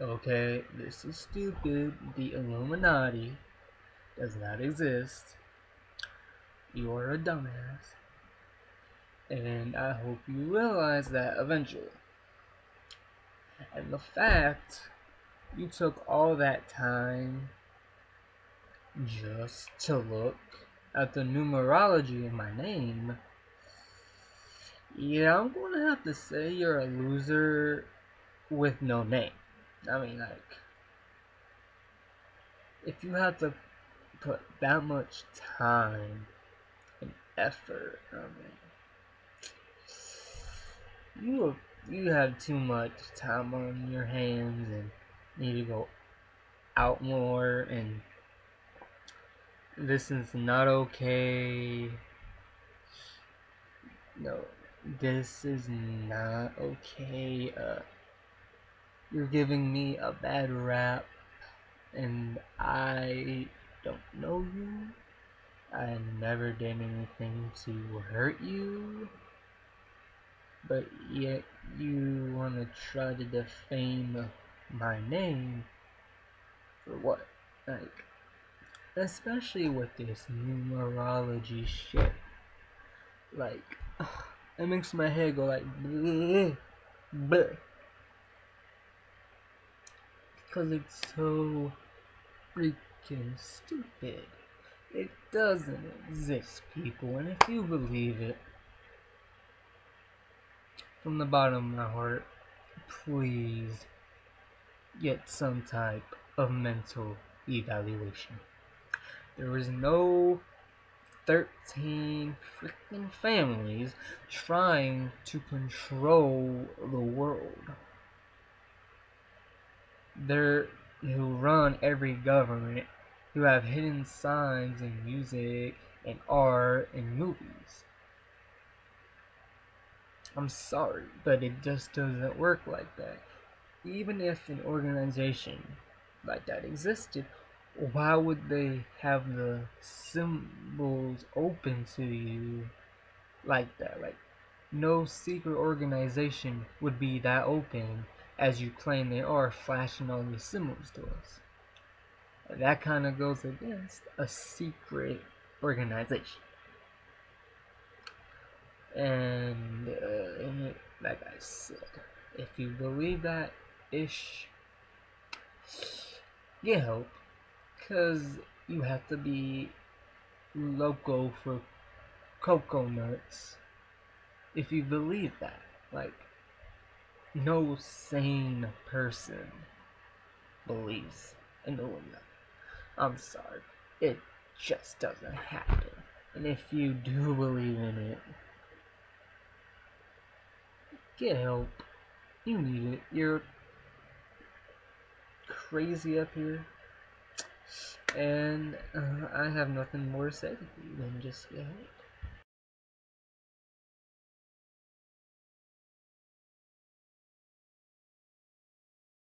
Okay, this is stupid. The Illuminati does not exist. You are a dumbass. And I hope you realize that eventually. And the fact you took all that time just to look at the numerology in my name. Yeah, I'm gonna have to say you're a loser with no name. I mean, like, if you have to put that much time and effort, I mean, you you have too much time on your hands and need to go out more and this is not okay. No, this is not okay. Uh, you're giving me a bad rap, and I don't know you. I never did anything to hurt you. But yet you want to try to defame my name for what? Like, especially with this numerology shit. Like, ugh, it makes my head go like, bleh, bleh. Because it's so freaking stupid. It doesn't exist, people, and if you believe it, from the bottom of my heart, please get some type of mental evaluation. There was no 13 freaking families trying to control the world. They're who run every government, who have hidden signs in music and art and movies. I'm sorry, but it just doesn't work like that. Even if an organization like that existed, why would they have the symbols open to you like that? Like, no secret organization would be that open as you claim they are, flashing all these symbols to us. That kind of goes against a secret organization. And, uh, like I said, if you believe that ish, get help because you have to be local for cocoa nuts if you believe that. Like, no sane person believes in the Illuminati. I'm sorry. It just doesn't happen. And if you do believe in it, get help. You need it. You're crazy up here. And uh, I have nothing more to say than just get help.